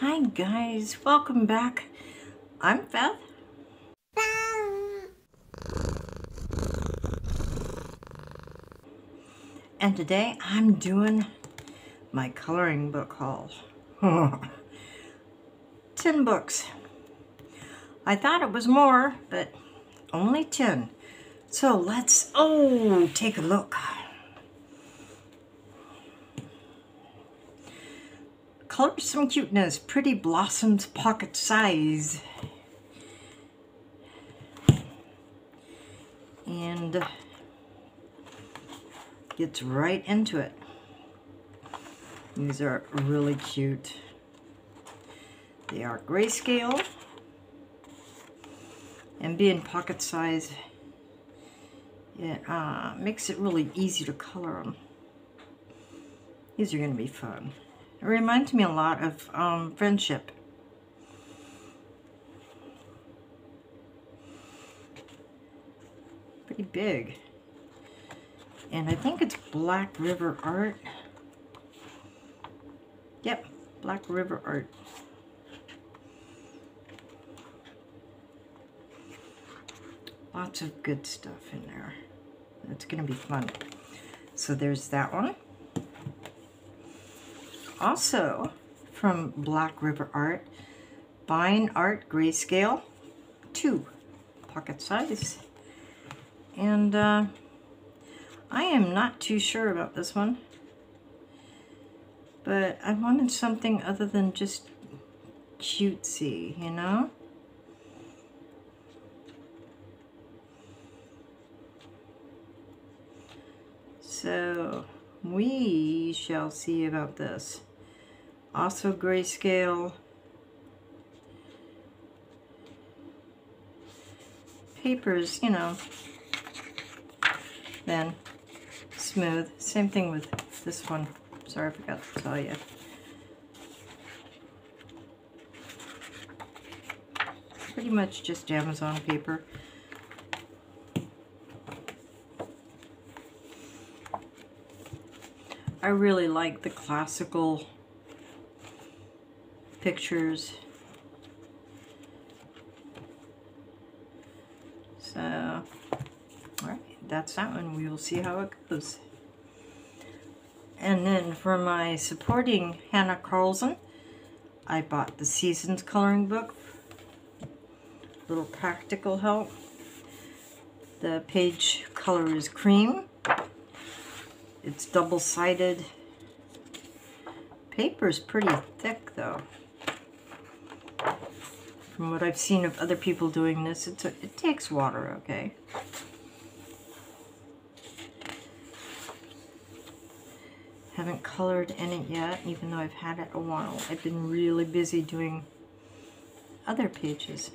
Hi guys, welcome back. I'm Beth. And today I'm doing my coloring book haul. 10 books. I thought it was more, but only 10. So let's, oh, take a look. Color some cuteness, pretty blossoms pocket size. And gets right into it. These are really cute. They are grayscale. And being pocket size, it uh, makes it really easy to color them. These are going to be fun. It reminds me a lot of um, Friendship. Pretty big. And I think it's Black River Art. Yep, Black River Art. Lots of good stuff in there. It's going to be fun. So there's that one. Also, from Black River Art, Fine Art Grayscale 2, pocket size. And uh, I am not too sure about this one. But I wanted something other than just cutesy, you know? So, we shall see about this. Also grayscale. Papers, you know, then smooth. Same thing with this one. Sorry, I forgot to tell you. Pretty much just Amazon paper. I really like the classical pictures. So, alright, that's that one. We will see how it goes. And then for my supporting Hanna Karlzon, I bought the Seasons coloring book. Little practical help. The page color is cream. It's double-sided. Paper is pretty thick though. From what I've seen of other people doing this, it's a, it takes water, okay? Haven't colored in it yet, even though I've had it a while. I've been really busy doing other pages.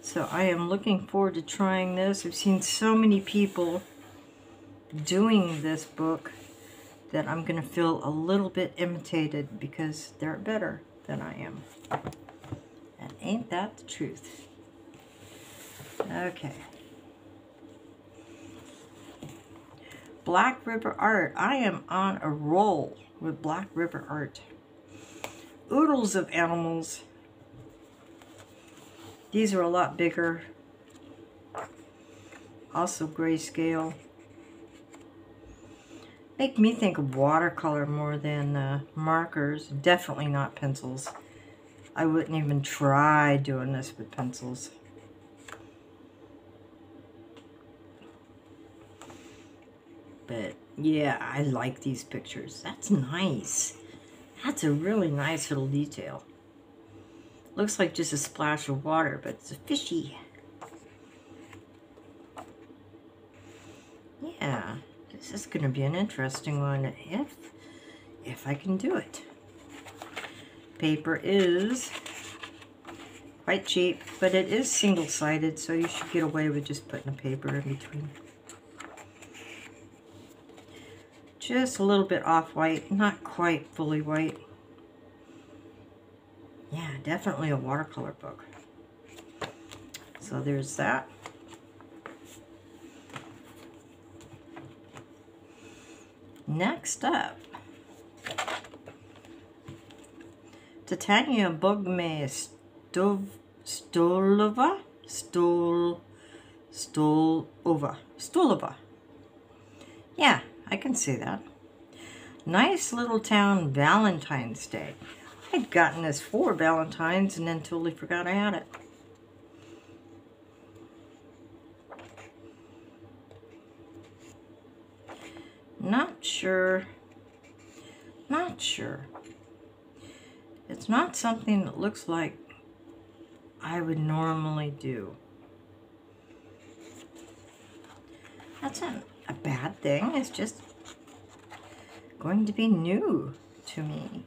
So I am looking forward to trying this. I've seen so many people doing this book that I'm going to feel a little bit imitated because they're better than I am. Ain't that the truth? Okay. Black River Art. I am on a roll with Black River Art. Oodles of animals. These are a lot bigger. Also grayscale make me think of watercolor more than uh, markers. Definitely not pencils. I wouldn't even try doing this with pencils. But yeah, I like these pictures. That's nice. That's a really nice little detail. Looks like just a splash of water, but it's a fishy. Yeah. This is going to be an interesting one if, if I can do it. Paper is quite cheap, but it is single-sided, so you should get away with just putting a paper in between. Just a little bit off-white, not quite fully white. Yeah, definitely a watercolor book. So there's that. Next up, Titania Bogme Stov, Stolova? Stol, Stolova. Stolova. Yeah, I can see that. Nice little town Valentine's Day. I'd gotten this for Valentine's and then totally forgot I had it. Not sure. Not sure. It's not something that looks like I would normally do. That's not a bad thing. It's just going to be new to me.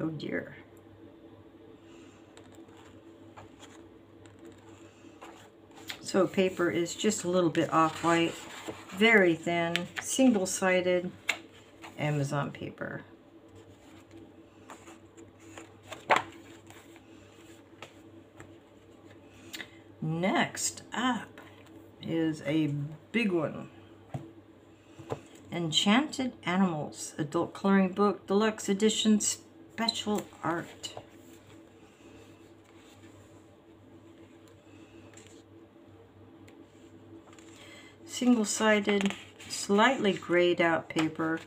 Oh dear. So paper is just a little bit off-white, very thin, single-sided Amazon paper. Next up is a big one. Enchanted Animals, Adult Coloring Book, Deluxe Edition, Special Art. Single-sided, slightly grayed out paper,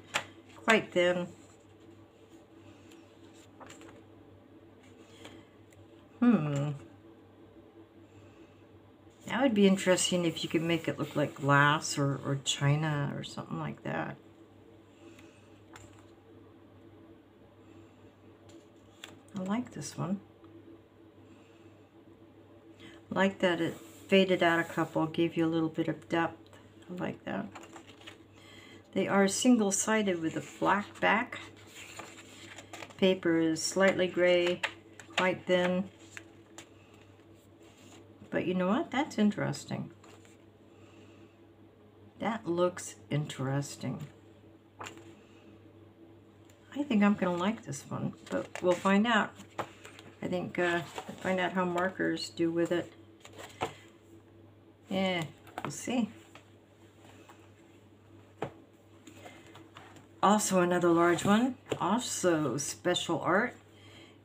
quite thin. Hmm. That would be interesting if you could make it look like glass or, or china or something like that. I like this one. I like that it faded out a couple, gave you a little bit of depth. I like that. They are single-sided with a black back. Paper is slightly gray, quite thin. But you know what? That's interesting. That looks interesting. I think I'm going to like this one, but we'll find out. I think uh, find out how markers do with it. Yeah, we'll see. Also another large one. Also special art.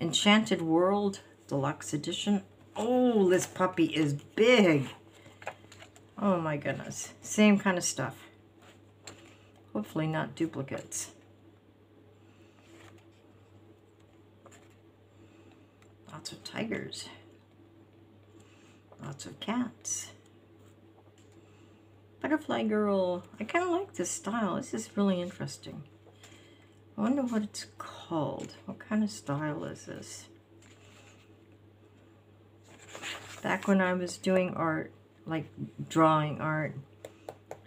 Enchanted World Deluxe Edition. Oh, this puppy is big. Oh my goodness. Same kind of stuff. Hopefully not duplicates. Lots of tigers. Lots of cats. Butterfly Girl. I kind of like this style. This is really interesting. I wonder what it's called. What kind of style is this? Back when I was doing art, like drawing art,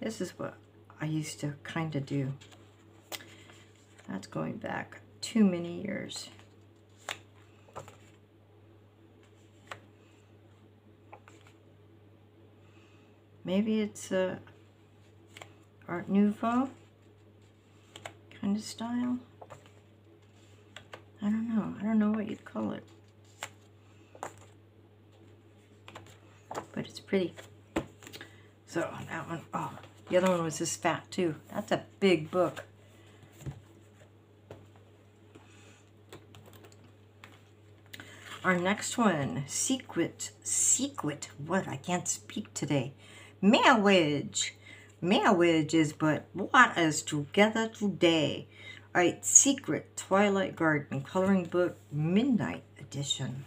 this is what I used to kind of do. That's going back too many years. Maybe it's a Art Nouveau kind of style. I don't know. I don't know what you'd call it. But it's pretty. So that one, oh, the other one was this fat too. That's a big book. Our next one, Secret, Secret, what? I can't speak today. Marriage. Marriage is but what is together today. All right, Secret, Twilight Garden, Coloring Book, Midnight Edition.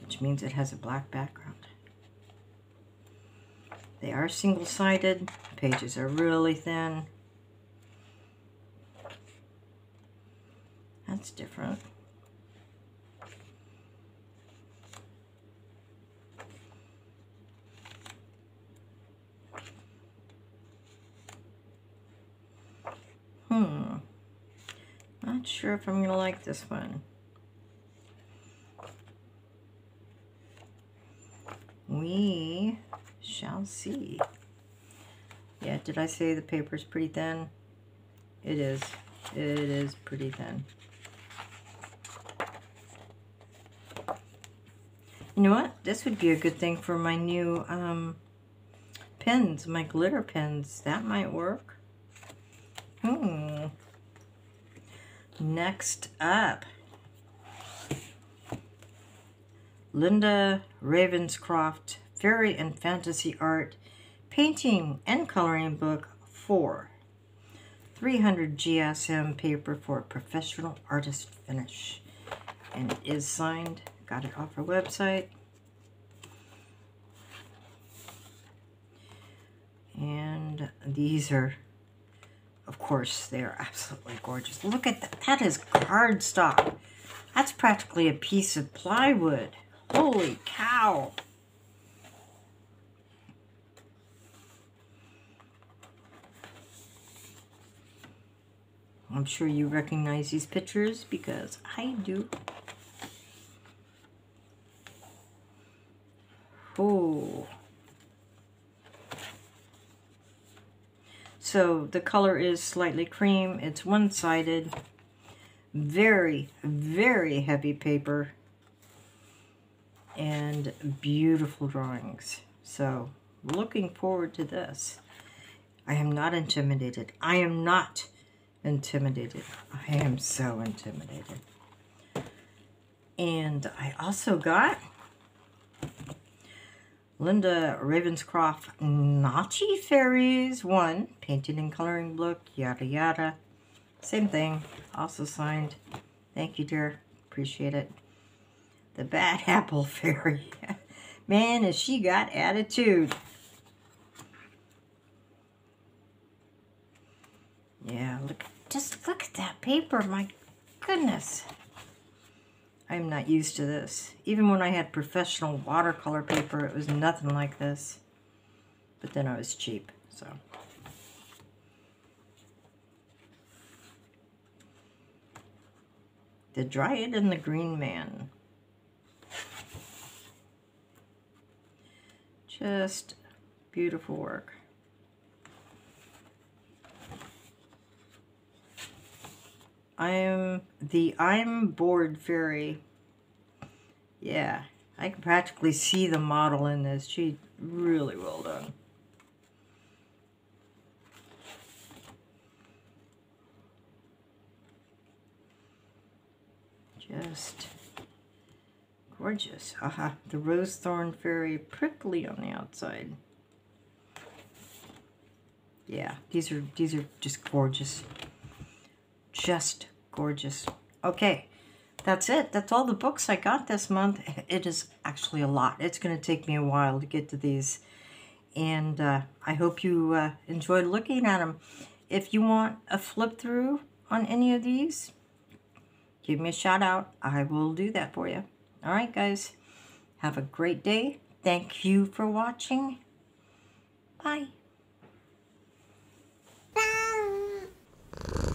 Which means it has a black background. They are single-sided. Pages are really thin. That's different. Hmm. Not sure if I'm going to like this one. We shall see. Yeah, did I say the paper's pretty thin? It is. It is pretty thin. You know what? This would be a good thing for my new um, pens, my glitter pins. That might work. Hmm. Next up, Linda Ravenscroft Fairy and Fantasy Art Painting and Coloring Book 4. 300 GSM paper for professional artist finish. And it is signed. Got it off our website. And these are, course, they are absolutely gorgeous. Look at that. That is cardstock. That's practically a piece of plywood. Holy cow. I'm sure you recognize these pictures because I do. Oh. So the color is slightly cream. It's one-sided. Very, very heavy paper. And beautiful drawings. So looking forward to this. I am not intimidated. I am not intimidated. I am so intimidated. And I also got Linda Ravenscroft Naughty Fairies 1, painting and coloring book, yada yada. Same thing, also signed. Thank you, dear. Appreciate it. The Bad Apple Fairy. Man, has she got attitude. Yeah, look just look at that paper. My goodness. I'm not used to this. Even when I had professional watercolor paper, it was nothing like this. But then I was cheap, so. The Dryad and the Green Man. Just beautiful work. I'm the I'm bored fairy. Yeah, I can practically see the model in this. She really well done. Just gorgeous. Aha, the rose thorn fairy prickly on the outside. Yeah, these are these are just gorgeous just gorgeous. Okay, that's it. That's all the books I got this month. It is actually a lot. It's going to take me a while to get to these. And uh, I hope you uh, enjoyed looking at them. If you want a flip through on any of these, give me a shout out. I will do that for you. All right, guys. Have a great day. Thank you for watching. Bye. Bye.